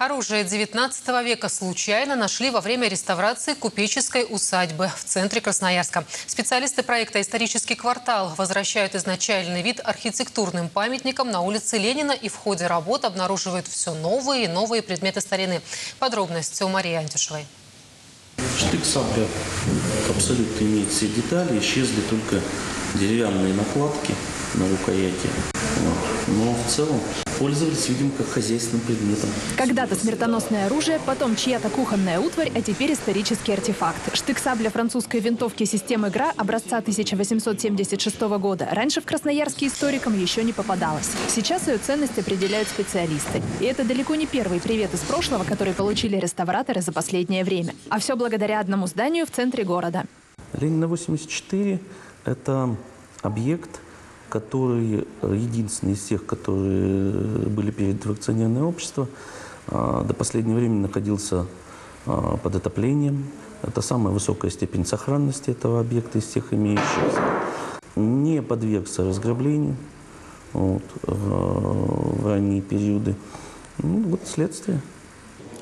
Оружие 19 века случайно нашли во время реставрации купеческой усадьбы в центре Красноярска. Специалисты проекта «Исторический квартал» возвращают изначальный вид архитектурным памятникам на улице Ленина и в ходе работ обнаруживают все новые и новые предметы старины. Подробности у Марии Антюшевой. Штык сабля абсолютно имеет все детали, исчезли только деревянные накладки на рукояти. Но в целом пользовались, видимо, как хозяйственным предметом. Когда-то смертоносное оружие, потом чья-то кухонная утварь, а теперь исторический артефакт. Штык-сабля французской винтовки системы ГРА образца 1876 года. Раньше в Красноярске историкам еще не попадалось. Сейчас ее ценность определяют специалисты. И это далеко не первый привет из прошлого, который получили реставраторы за последнее время. А все благодаря одному зданию в центре города. Ленина 84 – это объект, который единственный из всех, которые были перед акционерное общество, а, до последнего времени находился под отоплением. Это самая высокая степень сохранности этого объекта из всех имеющихся. Не подвергся разграблению вот, в ранние периоды. Ну, вот следствие.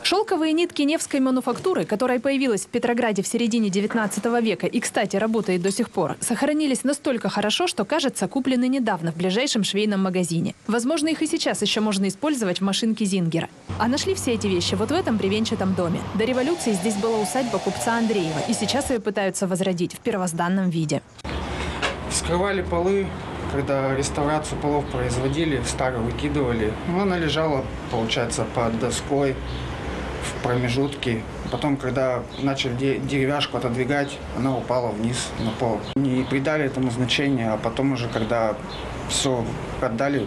Шелковые нитки Невской мануфактуры, которая появилась в Петрограде в середине 19 века и, кстати, работает до сих пор, сохранились настолько хорошо, что, кажется, куплены недавно в ближайшем швейном магазине. Возможно, их и сейчас еще можно использовать в машинке Зингера. А нашли все эти вещи вот в этом привенчатом доме. До революции здесь была усадьба купца Андреева, и сейчас ее пытаются возродить в первозданном виде. Вскрывали полы, когда реставрацию полов производили, старую выкидывали. Она лежала, получается, под доской в промежутке. Потом, когда начали деревяшку отодвигать, она упала вниз на пол. Не придали этому значения, а потом уже, когда все отдали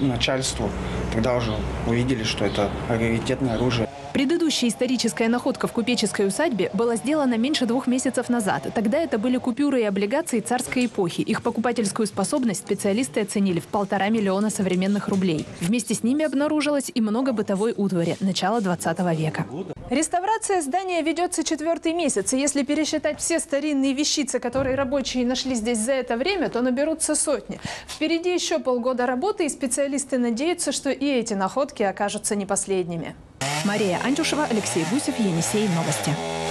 начальству, тогда уже увидели, что это раритетное оружие. Предыдущая историческая находка в купеческой усадьбе была сделана меньше двух месяцев назад. Тогда это были купюры и облигации царской эпохи. Их покупательскую способность специалисты оценили в полтора миллиона современных рублей. Вместе с ними обнаружилось и много бытовой утвари начала 20 века. Реставрация здания ведется четвертый месяц. И если пересчитать все старинные вещицы, которые рабочие нашли здесь за это время, то наберутся сотни. Впереди еще полгода работы, и специалисты надеются, что и эти находки окажутся не последними. Мария Антюшева, Алексей Гусев, Енисей. Новости.